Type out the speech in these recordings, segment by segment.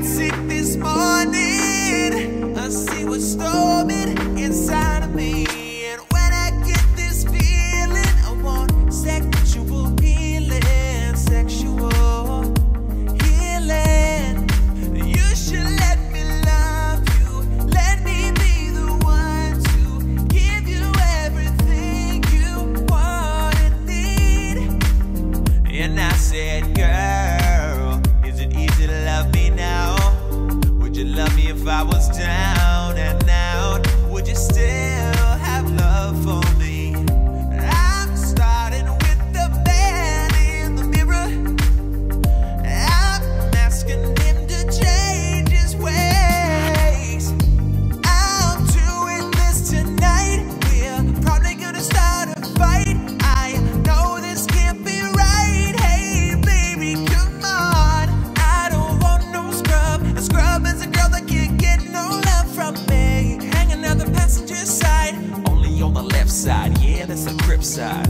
got sick this morning. A sea was storming inside of me. And when I get this feeling, I want sexual healing, sexual healing. You should let me love you. Let me be the one to give you everything you want and need. And I said, girl, is it easy to love me? Would you love me if I was? side.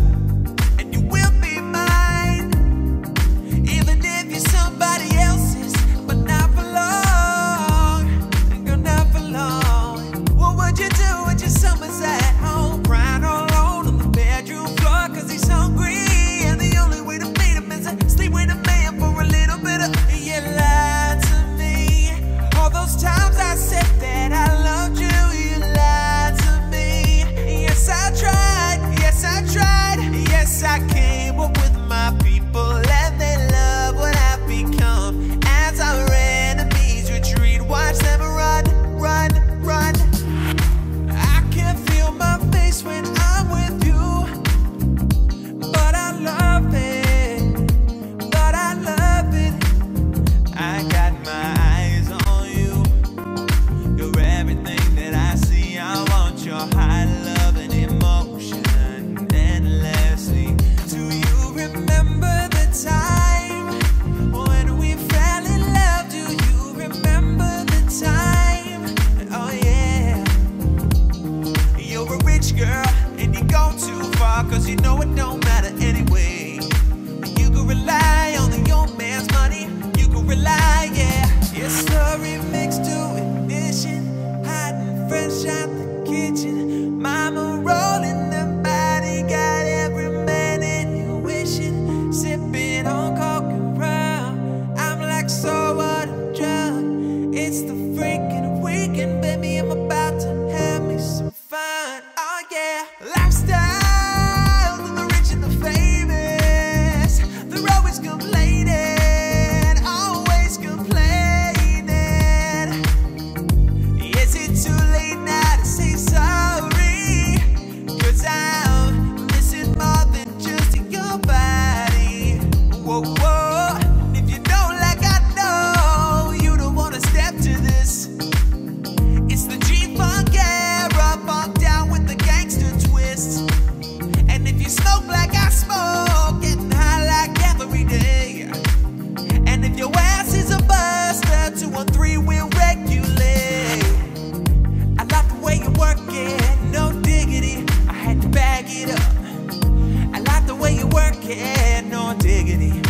care, no diggity.